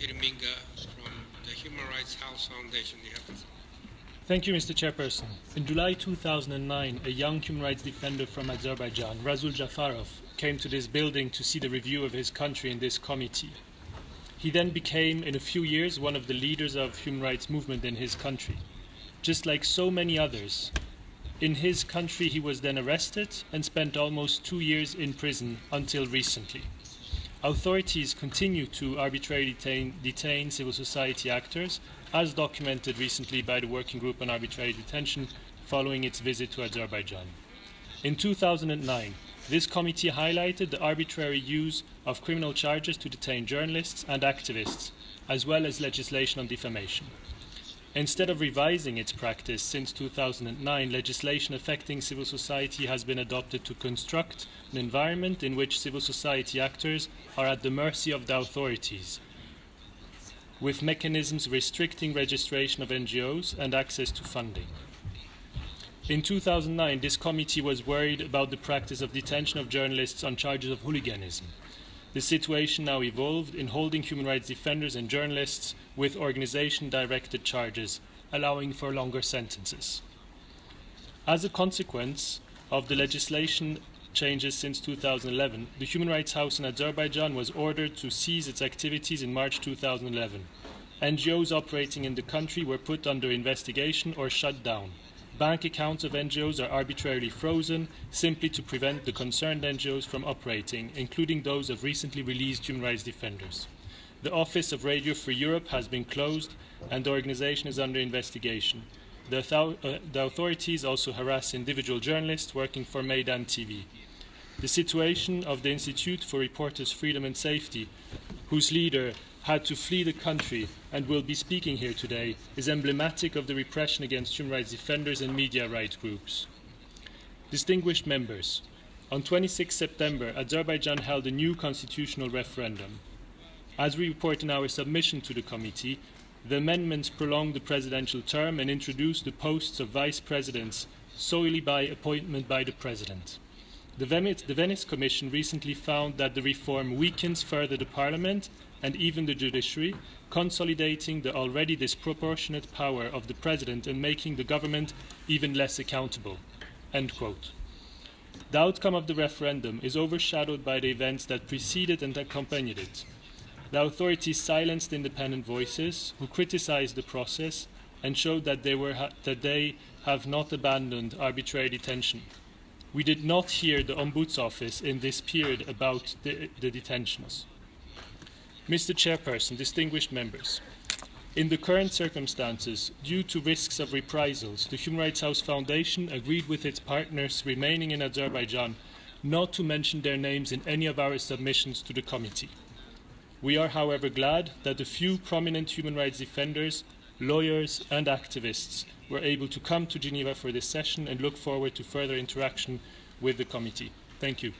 Irminger from the Human Rights House Foundation. Thank you, Mr. Chairperson. In July 2009, a young human rights defender from Azerbaijan, Rasul Jafarov, came to this building to see the review of his country in this committee. He then became, in a few years, one of the leaders of human rights movement in his country. Just like so many others, in his country he was then arrested and spent almost two years in prison until recently. Authorities continue to arbitrarily detain, detain civil society actors, as documented recently by the Working Group on Arbitrary Detention following its visit to Azerbaijan. In 2009, this committee highlighted the arbitrary use of criminal charges to detain journalists and activists, as well as legislation on defamation. Instead of revising its practice since 2009, legislation affecting civil society has been adopted to construct an environment in which civil society actors are at the mercy of the authorities, with mechanisms restricting registration of NGOs and access to funding. In 2009, this committee was worried about the practice of detention of journalists on charges of hooliganism. The situation now evolved in holding human rights defenders and journalists with organization directed charges, allowing for longer sentences. As a consequence of the legislation changes since 2011, the Human Rights House in Azerbaijan was ordered to cease its activities in March 2011. NGOs operating in the country were put under investigation or shut down. Bank accounts of NGOs are arbitrarily frozen simply to prevent the concerned NGOs from operating, including those of recently released human rights defenders. The office of Radio Free Europe has been closed and the organization is under investigation. The, uh, the authorities also harass individual journalists working for Meydan TV. The situation of the Institute for Reporters' Freedom and Safety, whose leader had to flee the country and will be speaking here today is emblematic of the repression against human rights defenders and media rights groups. Distinguished members, on 26 September, Azerbaijan held a new constitutional referendum. As we report in our submission to the committee, the amendments prolonged the presidential term and introduced the posts of vice presidents solely by appointment by the president. The Venice, the Venice Commission recently found that the reform weakens further the parliament and even the judiciary, consolidating the already disproportionate power of the president and making the government even less accountable. The outcome of the referendum is overshadowed by the events that preceded and accompanied it. The authorities silenced independent voices who criticized the process and showed that they, were that they have not abandoned arbitrary detention. We did not hear the Ombuds office in this period about the, the detentions. Mr. Chairperson, distinguished members, in the current circumstances, due to risks of reprisals, the Human Rights House Foundation agreed with its partners remaining in Azerbaijan not to mention their names in any of our submissions to the committee. We are, however, glad that a few prominent human rights defenders, lawyers, and activists were able to come to Geneva for this session and look forward to further interaction with the committee. Thank you.